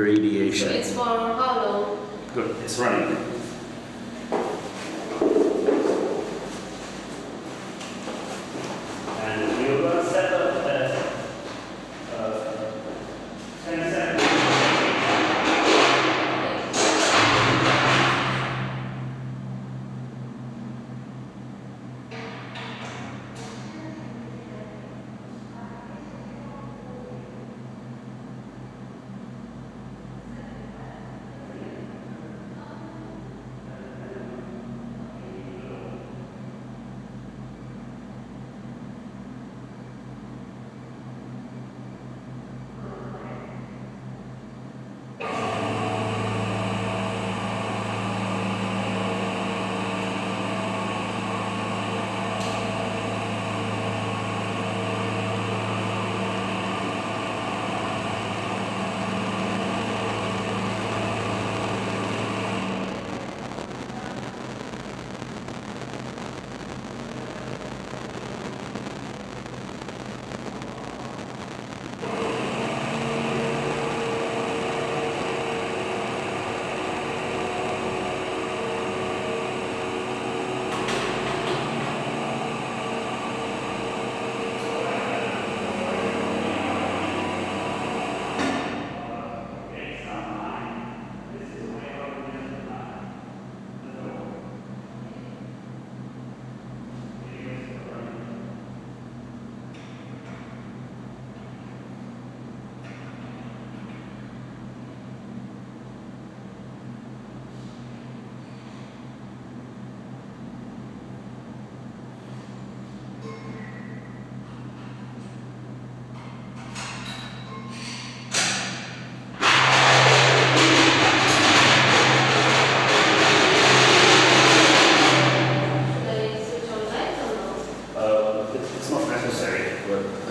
radiation. It's for how long? Good, it's running. Not necessary, but